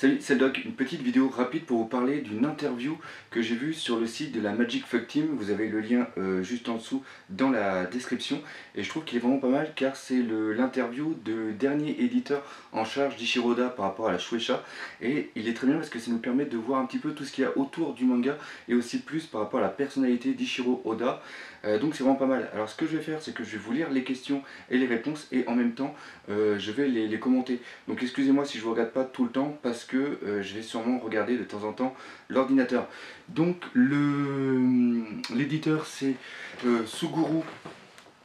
Salut, c'est Doc, une petite vidéo rapide pour vous parler d'une interview que j'ai vue sur le site de la Magic Fuck Team. Vous avez le lien euh, juste en dessous dans la description. Et je trouve qu'il est vraiment pas mal car c'est l'interview de dernier éditeur en charge d'Ishiroda par rapport à la Shueisha. Et il est très bien parce que ça nous permet de voir un petit peu tout ce qu'il y a autour du manga et aussi plus par rapport à la personnalité d'Ishiro Oda. Euh, donc c'est vraiment pas mal. Alors ce que je vais faire, c'est que je vais vous lire les questions et les réponses et en même temps, euh, je vais les, commenter. Donc excusez-moi si je vous regarde pas tout le temps parce que euh, je vais sûrement regarder de temps en temps l'ordinateur. Donc l'éditeur c'est Suguru,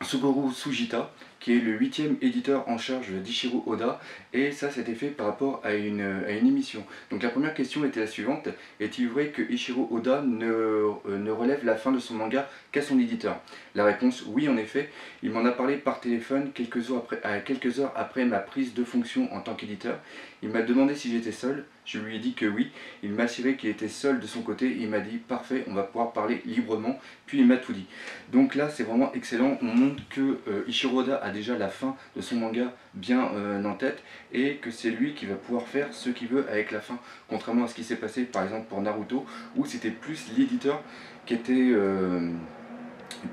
Suguru Sujita qui est le huitième éditeur en charge d'Ichiro Oda, et ça c'était fait par rapport à une, émission. Donc la première question était la suivante, est-il vrai que Ichiro Oda ne, euh, ne relève la fin de son manga qu'à son éditeur? La réponse, oui en effet, il m'en a parlé par téléphone à quelques heures après ma prise de fonction en tant qu'éditeur. Il m'a demandé si j'étais seul, je lui ai dit que oui, il m'a assuré qu'il était seul de son côté, il m'a dit parfait, on va pouvoir parler librement, puis il m'a tout dit. Donc là c'est vraiment excellent, on montre que euh, Ichiro Oda a déjà la fin de son manga bien euh, en tête et que c'est lui qui va pouvoir faire ce qu'il veut avec la fin, contrairement à ce qui s'est passé par exemple pour Naruto, où c'était plus l'éditeur qui était... Euh,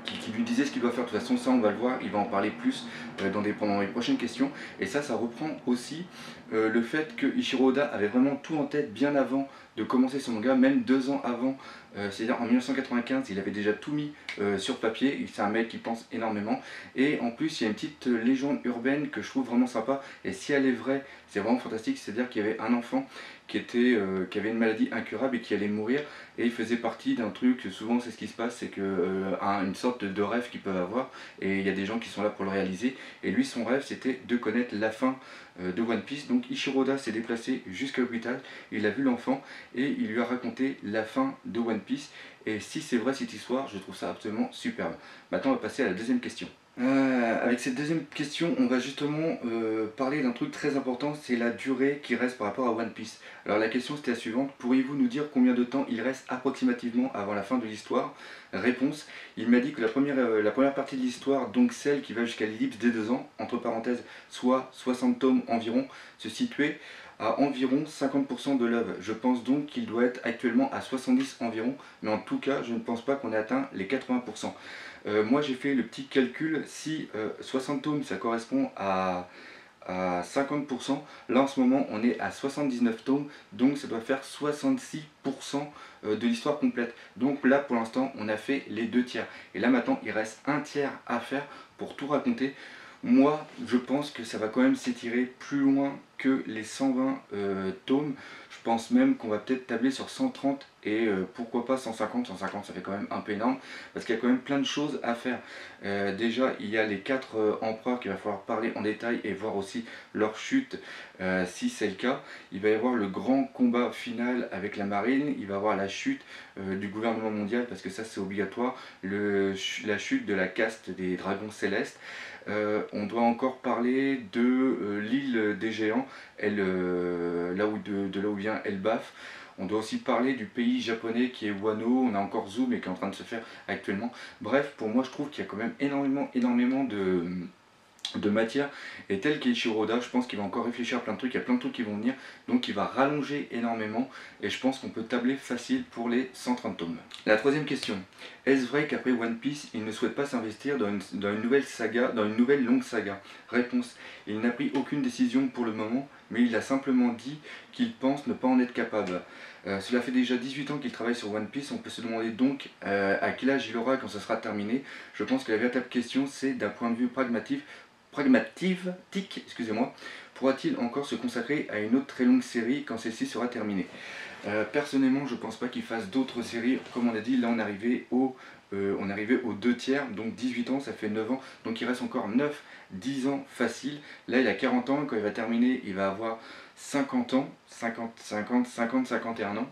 qui, lui disait ce qu'il doit faire. De toute façon, ça, on va le voir, il va en parler plus euh, dans des, les prochaines questions. Et ça, ça reprend aussi euh, le fait que Ichiro Oda avait vraiment tout en tête bien avant de commencer son manga, même deux ans avant, euh, c'est-à-dire en 1995, il avait déjà tout mis sur papier, c'est un mec qui pense énormément, et en plus il y a une petite légende urbaine que je trouve vraiment sympa, et si elle est vraie, c'est vraiment fantastique, c'est-à-dire qu'il y avait un enfant qui, était, qui avait une maladie incurable et qui allait mourir, et il faisait partie d'un truc, souvent c'est ce qui se passe, c'est que une sorte de rêve qu'ils peuvent avoir, et il y a des gens qui sont là pour le réaliser, et lui, son rêve, c'était de connaître la fin euh, de One Piece. Donc Ishiroda s'est déplacé jusqu'à l'hôpital, il a vu l'enfant et il lui a raconté la fin de One Piece. Et si c'est vrai cette histoire, je trouve ça absolument superbe. Maintenant, on va passer à la deuxième question. Euh, avec cette deuxième question, on va justement euh, parler d'un truc très important, c'est la durée qui reste par rapport à One Piece. Alors la question c'était la suivante, pourriez-vous nous dire combien de temps il reste approximativement avant la fin de l'histoire? Réponse, il m'a dit que la première, euh, la première partie de l'histoire, donc celle qui va jusqu'à l'ellipse des deux ans, entre parenthèses, soit 60 tomes environ, se situait à environ 50% de l'œuvre. Je pense donc qu'il doit être actuellement à 70 environ, mais en tout cas, je ne pense pas qu'on ait atteint les 80%. Euh, moi, j'ai fait le petit calcul, si 60 euh, tomes, ça correspond à, à 50%, là en ce moment, on est à 79 tomes, donc ça doit faire 66% euh, de l'histoire complète. Donc là, pour l'instant, on a fait les deux tiers. Et là, maintenant, il reste un tiers à faire pour tout raconter. Moi, je pense que ça va quand même s'étirer plus loin que les 120 euh, tomes. Je pense même qu'on va peut-être tabler sur 130 et euh, pourquoi pas 150. 150, ça fait quand même un peu parce qu'il y a quand même plein de choses à faire. Euh, déjà, il y a les quatre empereurs qu'il va falloir parler en détail et voir aussi leur chute si c'est le cas. Il va y avoir le grand combat final avec la marine. Il va y avoir la chute du gouvernement mondial parce que ça c'est obligatoire. La chute de la caste des dragons célestes. on doit encore parler de l'île des géants euh, de, là où vient Elbaf. On doit aussi parler du pays japonais qui est Wano, on a encore Zoom et qui est en train de se faire actuellement. Bref, pour moi je trouve qu'il y a quand même énormément, énormément de, matière. Et tel qu'Ichiroda, je pense qu'il va encore réfléchir à plein de trucs, il y a plein de trucs qui vont venir, donc il va rallonger énormément. Et je pense qu'on peut tabler facile pour les 130 tomes. La troisième question, est-ce vrai qu'après One Piece, il ne souhaite pas s'investir dans une nouvelle saga, dans une nouvelle longue saga? Réponse, il n'a pris aucune décision pour le moment, mais il a simplement dit qu'il pense ne pas en être capable. Euh, cela fait déjà 18 ans qu'il travaille sur One Piece, on peut se demander donc euh, à quel âge il aura quand ça sera terminé. Je pense que la véritable question c'est d'un point de vue pragmatique, pragmatique, excusez-moi, pourra-t-il encore se consacrer à une autre très longue série quand celle-ci sera terminée euh, Personnellement, je ne pense pas qu'il fasse d'autres séries. Comme on a dit, là on est arrivé au, euh, on aux deux tiers, donc 18 ans, ça fait 9 ans. Donc il reste encore 9, 10 ans facile. Là il a 40 ans, quand il va terminer, il va avoir 50 ans, 50, 50, 50, 51 ans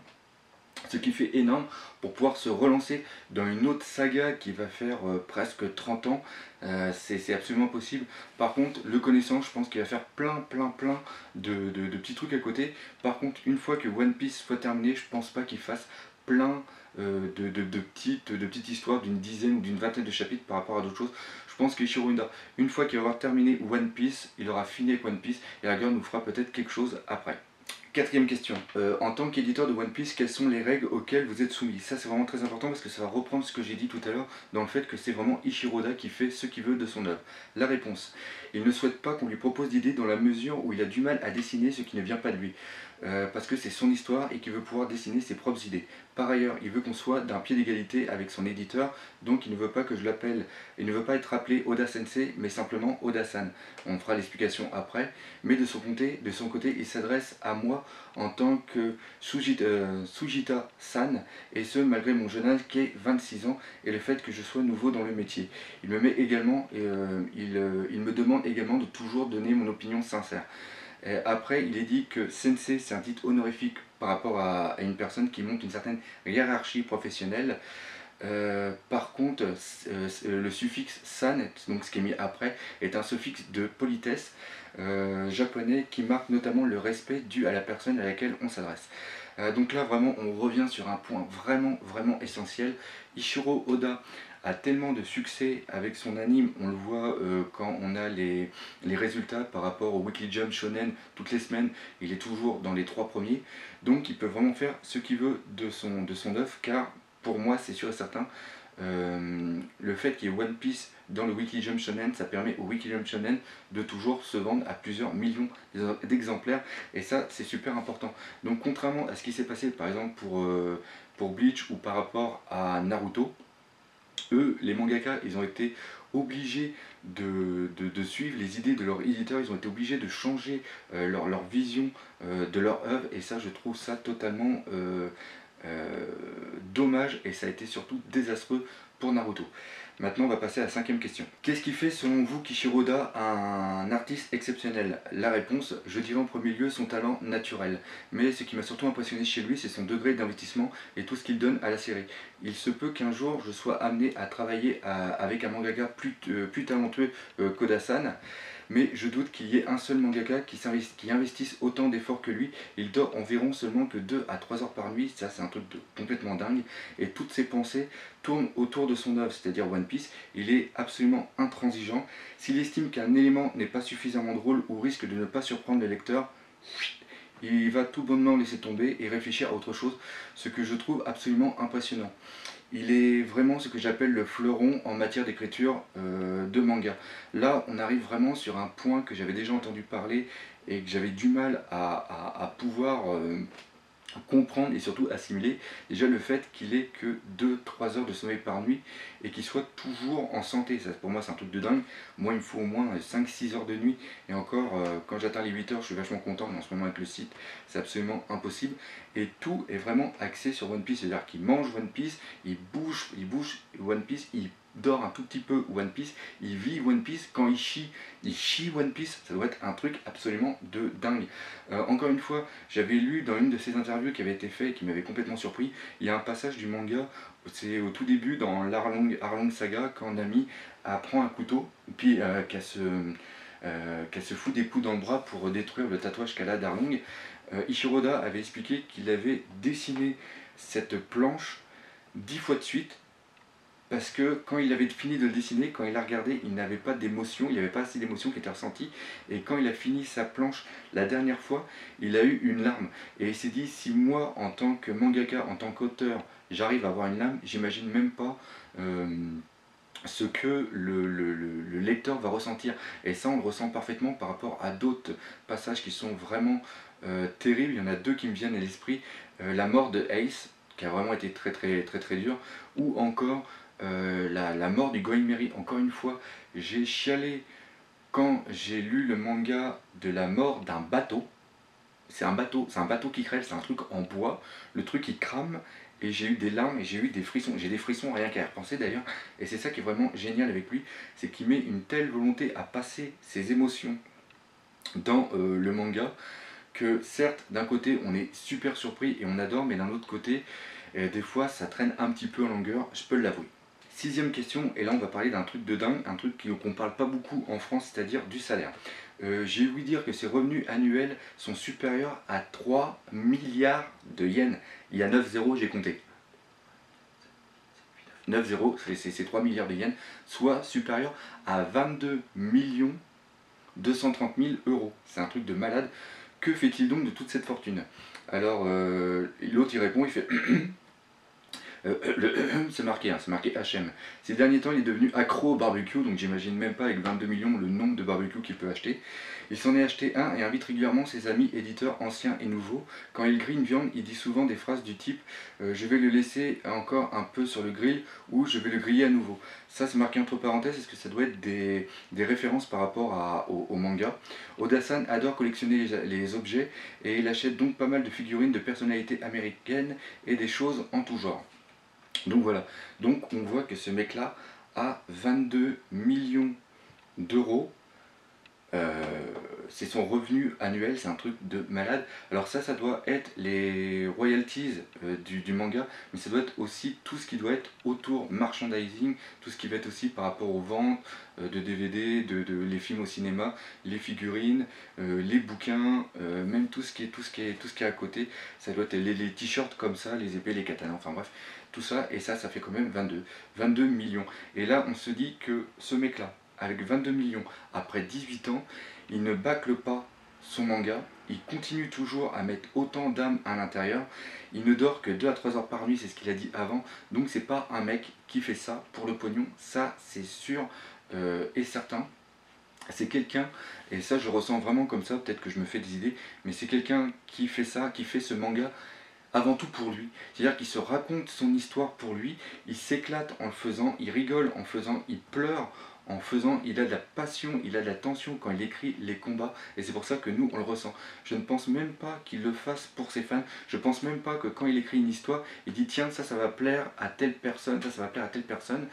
ce qui fait énorme pour pouvoir se relancer dans une autre saga qui va faire euh, presque 30 ans. Euh, c'est absolument possible. Par contre, le connaissant, je pense qu'il va faire plein, plein, plein de, petits trucs à côté. Par contre, une fois que One Piece soit terminé, je pense pas qu'il fasse plein euh, de, petites, histoires d'une dizaine ou d'une vingtaine de chapitres par rapport à d'autres choses. Je pense que Shirunda, une fois qu'il avoir terminé One Piece, il aura fini avec One Piece et la gueule nous fera peut-être quelque chose après. Quatrième question. Euh, en tant qu'éditeur de One Piece, quelles sont les règles auxquelles vous êtes soumis? Ça, c'est vraiment très important parce que ça va reprendre ce que j'ai dit tout à l'heure dans le fait que c'est vraiment Ishiroda qui fait ce qu'il veut de son œuvre. La réponse. Il ne souhaite pas qu'on lui propose d'idées dans la mesure où il a du mal à dessiner ce qui ne vient pas de lui. Euh, parce que c'est son histoire et qu'il veut pouvoir dessiner ses propres idées. Par ailleurs, il veut qu'on soit d'un pied d'égalité avec son éditeur, donc il ne veut pas que je l'appelle, il ne veut pas être appelé Oda Sensei, mais simplement Oda-san. On fera l'explication après, mais de son côté, de son côté il s'adresse à moi en tant que euh, Sujita-san, et ce malgré mon jeune âge qui est 26 ans et le fait que je sois nouveau dans le métier. Il me met également, euh, il me demande également de toujours donner mon opinion sincère. Euh, après, il est dit que sensei, c'est un titre honorifique par rapport à, une personne qui monte une certaine hiérarchie professionnelle. Euh, par contre, euh, le suffixe san, donc ce qui est mis après, est un suffixe de politesse japonais qui marque notamment le respect dû à la personne à laquelle on s'adresse. donc là, vraiment, on revient sur un point vraiment, vraiment essentiel. Ishiro Oda a tellement de succès avec son anime, on le voit euh, quand on a les, résultats par rapport au Weekly Jump Shonen toutes les semaines, il est toujours dans les trois premiers, donc il peut vraiment faire ce qu'il veut de son, de car pour moi c'est sûr et certain, euh, le fait qu'il y ait One Piece dans le Weekly Jump Shonen, ça permet au Weekly Jump Shonen de toujours se vendre à plusieurs millions d'exemplaires, et ça c'est super important. Donc contrairement à ce qui s'est passé par exemple pour, euh, pour Bleach ou par rapport à Naruto, eux, les mangaka, ils ont été obligés de, suivre les idées de leur éditeur, ils ont été obligés de changer euh, leur, vision euh, de leur œuvre, et ça, je trouve ça totalement euh, dommage, et ça a été surtout désastreux pour Naruto. Maintenant, on va passer à la cinquième question. Qu'est-ce qui fait, selon vous, Kishiroda un artiste exceptionnel? La réponse, je dirais en premier lieu son talent naturel. Mais ce qui m'a surtout impressionné chez lui, c'est son degré d'investissement et tout ce qu'il donne à la série. Il se peut qu'un jour, je sois amené à travailler avec un mangaka plus, euh, talentueux euh, qu'Oda-san mais je doute qu'il y ait un seul mangaka qui, investisse autant d'efforts que lui. Il dort environ seulement que 2 à 3 heures par nuit, ça c'est un truc complètement dingue, et toutes ses pensées tournent autour de son œuvre, c'est-à-dire One Piece. Il est absolument intransigeant. S'il estime qu'un élément n'est pas suffisamment drôle ou risque de ne pas surprendre le lecteur, il va tout bonnement laisser tomber et réfléchir à autre chose, ce que je trouve absolument impressionnant. Il est vraiment ce que j'appelle le fleuron en matière d'écriture euh, de manga. Là, on arrive vraiment sur un point que j'avais déjà entendu parler et que j'avais du mal à, pouvoir euh, comprendre et surtout assimiler déjà le fait qu'il ait que 2-3 heures de sommeil par nuit et qu'il soit toujours en santé. Ça, pour moi c'est un truc de dingue. Moi il me faut au moins 5-6 heures de nuit et encore euh, quand j'atteins les 8 heures je suis vachement content mais en ce moment avec le site c'est absolument impossible. Et tout est vraiment axé sur One Piece, c'est-à-dire qu'il mange One Piece, il bouge, il bouge One Piece, il dort un tout petit peu One Piece, il vit One Piece, quand il chie, il chie One Piece, ça doit être un truc absolument de dingue. Euh, encore une fois, j'avais lu dans une de ces interviews qui avait été faite et qui m'avait complètement surpris, il y a un passage du manga, c'est au tout début dans l'Arlong Arlong Saga, quand Nami prend un couteau, puis euh, qu'elle se, euh, se fout des coups dans le bras pour détruire le tatouage qu'elle a d'Arlong, Ishiroda avait expliqué qu'il avait dessiné cette planche dix fois de suite parce que quand il avait fini de le dessiner, quand il a regardé, il n'avait pas d'émotion, il n'y avait pas assez d'émotion qui était ressentie, et quand il a fini sa planche la dernière fois, il a eu une larme, et il s'est dit, si moi, en tant que mangaka, en tant qu'auteur, j'arrive à avoir une larme, j'imagine même pas euh, ce que le, lecteur va ressentir, et ça on le ressent parfaitement par rapport à d'autres passages qui sont vraiment euh, terribles, il y en a deux qui me viennent à l'esprit, euh, la mort de Ace, qui a vraiment été très très très très dur, ou encore euh, la, mort du Going Merry. Encore une fois, j'ai chialé quand j'ai lu le manga de la mort d'un bateau. C'est un bateau, c'est un bateau qui crève, c'est un truc en bois, le truc qui crame, et j'ai eu des larmes et j'ai eu des frissons. J'ai des frissons rien qu'à y repenser d'ailleurs, et c'est ça qui est vraiment génial avec lui, c'est qu'il met une telle volonté à passer ses émotions dans euh, le manga, que certes, d'un côté, on est super surpris et on adore, mais d'un autre côté, euh, des fois, ça traîne un petit peu en longueur, je peux l'avouer. Sixième question, et là on va parler d'un truc de dingue, un truc qu'on parle pas beaucoup en France, c'est-à-dire du salaire. Euh, j'ai ouï dire que ses revenus annuels sont supérieurs à 3 milliards de yens. Il y a 9 zéros, j'ai compté. 9 zéros, c'est 3 milliards de yens, soit supérieur à 22 millions 230 000 euros. C'est un truc de malade. que fait-il donc de toute cette fortune? Alors l'autre il répond, il fait Euh, euh, c'est marqué, hein, c'est marqué HM. Ces derniers temps, il est devenu accro au barbecue, donc j'imagine même pas avec 22 millions le nombre de barbecues qu'il peut acheter. Il s'en est acheté un et invite régulièrement ses amis éditeurs anciens et nouveaux. Quand il grille une viande, il dit souvent des phrases du type euh, Je vais le laisser encore un peu sur le grill » ou « Je vais le griller à nouveau ». Ça, c'est marqué entre parenthèses, est-ce que ça doit être des, références par rapport au, manga Odasan adore collectionner les objets et il achète donc pas mal de figurines de personnalités américaines et des choses en tout genre. Donc voilà, donc on voit que ce mec-là a 22 millions d'euros. Euh, c'est son revenu annuel, c'est un truc de malade. Alors ça, ça doit être les royalties euh, du, manga, mais ça doit être aussi tout ce qui doit être autour merchandising, tout ce qui va être aussi par rapport aux ventes euh, de DVD, de, les films au cinéma, les figurines, les bouquins, même tout ce qui est tout ce qui est à côté. Ça doit être les, les t-shirts comme ça, les épées, les katanas, enfin bref tout ça, et ça, ça fait quand même 22, 22 millions. Et là, on se dit que ce mec-là, avec 22 millions, après 18 ans, il ne bâcle pas son manga, il continue toujours à mettre autant d'âme à l'intérieur, il ne dort que 2 à 3 heures par nuit, c'est ce qu'il a dit avant, donc c'est pas un mec qui fait ça pour le pognon, ça c'est sûr euh, et certain. C'est quelqu'un, et ça je ressens vraiment comme ça, peut-être que je me fais des idées, mais c'est quelqu'un qui fait ça, qui fait ce manga avant tout pour lui. C'est-à-dire qu'il se raconte son histoire pour lui, il s'éclate en le faisant, il rigole en faisant, il pleure en faisant, il a de la passion, il a de la tension quand il écrit les combats, et c'est pour ça que nous on le ressent. Je ne pense même pas qu'il le fasse pour ses fans, je pense même pas que quand il écrit une histoire, il dit tiens ça ça va plaire à telle personne, ça ça va plaire à telle personne.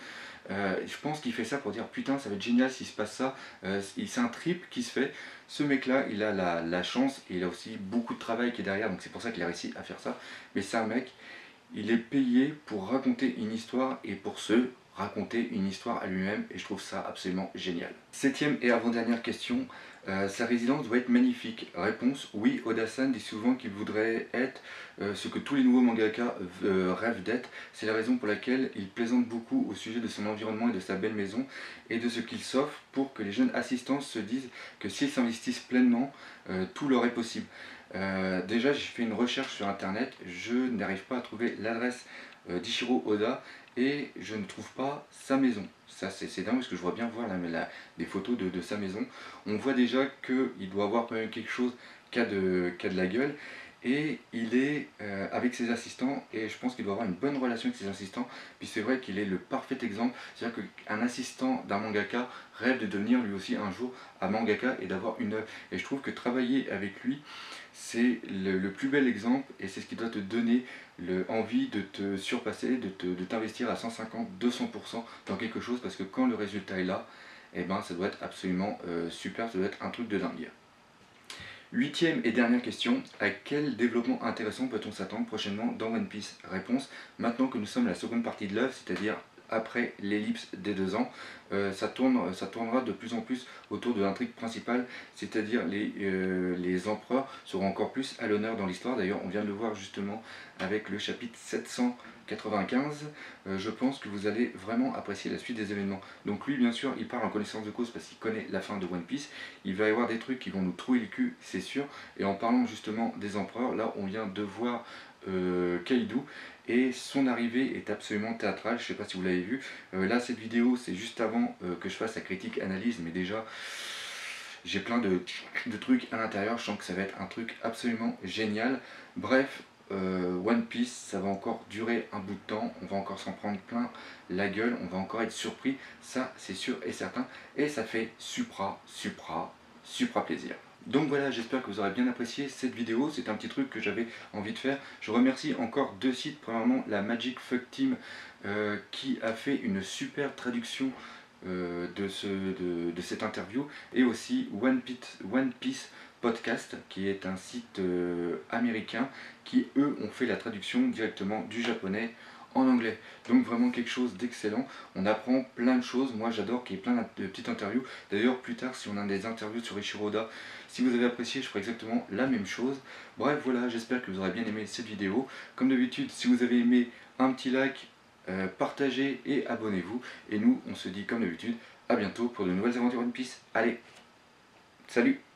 Euh, je pense qu'il fait ça pour dire putain ça va être génial s'il se passe ça, euh, c'est un trip qui se fait. Ce mec là il a la, chance et il a aussi beaucoup de travail qui est derrière donc c'est pour ça qu'il a réussi à faire ça. Mais c'est un mec, il est payé pour raconter une histoire et pour se raconter une histoire à lui-même et je trouve ça absolument génial. Septième et avant-dernière question, euh, sa résidence doit être magnifique. Réponse, oui, Oda-san dit souvent qu'il voudrait être euh, ce que tous les nouveaux mangaka euh, rêvent d'être. C'est la raison pour laquelle il plaisante beaucoup au sujet de son environnement et de sa belle maison et de ce qu'il s'offre pour que les jeunes assistants se disent que s'ils s'investissent pleinement, tout leur est possible. déjà, j'ai fait une recherche sur internet, je n'arrive pas à trouver l'adresse d'Ichiro Oda et je ne trouve pas sa maison. Ça c'est dingue parce que je vois bien voir là, des photos de, sa maison. On voit déjà qu'il doit avoir quand même quelque chose qui a de, de la gueule et il est euh, avec ses assistants et je pense qu'il doit avoir une bonne relation avec ses assistants puis c'est vrai qu'il est le parfait exemple c'est à dire qu'un assistant d'un mangaka rêve de devenir lui aussi un jour un mangaka et d'avoir une œuvre et je trouve que travailler avec lui c'est le, plus bel exemple et c'est ce qui doit te donner le, envie de te surpasser, de t'investir à 150, 200% dans quelque chose parce que quand le résultat est là, eh ben, ça doit être absolument euh, super, ça doit être un truc de dingue. Huitième et dernière question, à quel développement intéressant peut-on s'attendre prochainement dans One Piece? Réponse, maintenant que nous sommes à la seconde partie de l'œuvre, c'est-à-dire après l'ellipse des deux ans, euh, ça, tourne, ça tournera de plus en plus autour de l'intrigue principale, c'est-à-dire les, euh, les empereurs seront encore plus à l'honneur dans l'histoire. D'ailleurs, on vient de le voir justement avec le chapitre 795. Euh, je pense que vous allez vraiment apprécier la suite des événements. Donc lui, bien sûr, il parle en connaissance de cause parce qu'il connaît la fin de One Piece. Il va y avoir des trucs qui vont nous trouver le cul, c'est sûr. Et en parlant justement des empereurs, là, on vient de voir Kaido et son arrivée est absolument théâtrale, je ne sais pas si vous l'avez vu. Euh, là cette vidéo c'est juste avant euh, que je fasse la critique analyse mais déjà j'ai plein de, de, trucs à l'intérieur, je sens que ça va être un truc absolument génial. Bref, One Piece ça va encore durer un bout de temps, on va encore s'en prendre plein la gueule, on va encore être surpris, ça c'est sûr et certain. Et ça fait supra, supra, supra plaisir. Donc voilà, j'espère que vous aurez bien apprécié cette vidéo, c'est un petit truc que j'avais envie de faire. Je remercie encore deux sites, premièrement la Magic Fuck Team euh, qui a fait une super traduction euh, de, ce, de, cette interview. Et aussi One Piece, One Piece Podcast qui est un site euh, américain qui eux ont fait la traduction directement du japonais anglais. Donc vraiment quelque chose d'excellent. On apprend plein de choses. Moi j'adore qu'il y ait plein de petites interviews. D'ailleurs plus tard si on a des interviews sur Ishiroda, si vous avez apprécié je ferai exactement la même chose. Bref voilà, j'espère que vous aurez bien aimé cette vidéo. Comme d'habitude, si vous avez aimé, un petit like, euh, partagez et abonnez-vous. Et nous on se dit comme d'habitude, à bientôt pour de nouvelles aventures One Piece. Allez, salut